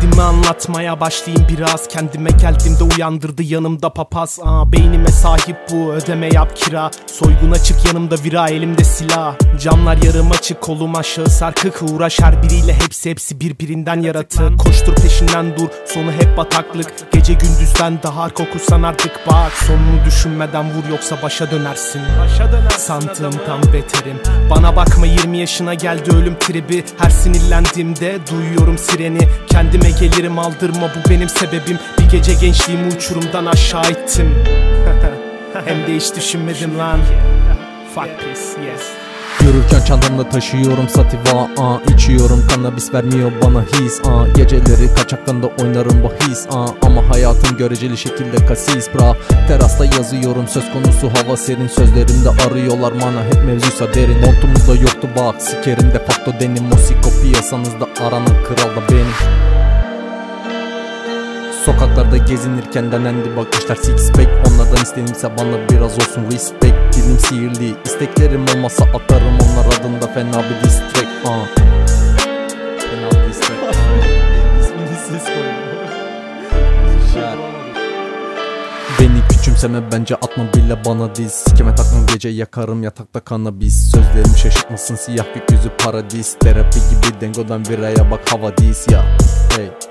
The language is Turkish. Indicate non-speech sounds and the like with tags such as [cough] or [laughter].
Derdimi anlatmaya başlayayım biraz. Kendime geldiğimde uyandırdı yanımda papaz. Aa, Beynime sahip bu ödeme yap kira. Soygun açık yanımda vira elimde silah. Camlar yarım açık kolum aşağı. Sarkık Uğraş her biriyle hepsi hepsi birbirinden yaratık Koştur peşinden dur sonu hep bataklık. Gece gündüzden daha kokusan artık bak. Sonunu düşünmeden vur yoksa başa dönersin. Sandığımdan beterim. Bana bakma 20 yaşına geldi ölüm tribi. Her sinirlendiğimde duyuyorum sireni. Kendime gelirim aldırma bu benim sebebim. Bir gece gençliğimi uçurumdan aşağı ittim. [laughs] Hem de hiç düşünmedim lan. Fuck this yes. Yürürken çantamda taşıyorum sativa aa, içiyorum. Kannabis vermiyor bana his aa, Geceleri kaçaktan da oynarım bahis aa, Ama hayatım göreceli şekilde kasis bra. Terasta yazıyorum söz konusu hava serin. Sözlerimde arıyorlar mana hep mevzuysa derin. Montumuzda yoktu bak sikerim de facto denim. Musiko piyasanızda aranan kral da benim Sokaklarda gezinirken denendi bakışlar six pack. Onlardan istenirse bana biraz olsun respect. Dilim sihirli isteklerim olmasa atarım onlar adında fena bir diss track uh. Fena bir diss track [laughs] İsmini siz koyun [laughs] Beni küçümseme bence atma bile bana diz. Sikeme takmam gece yakarım yatakta kanabis Sözlerim şaşırtmasın siyah gökyüzü paradis. Terapi gibi dengodan viraya bak hava dis ya. Hey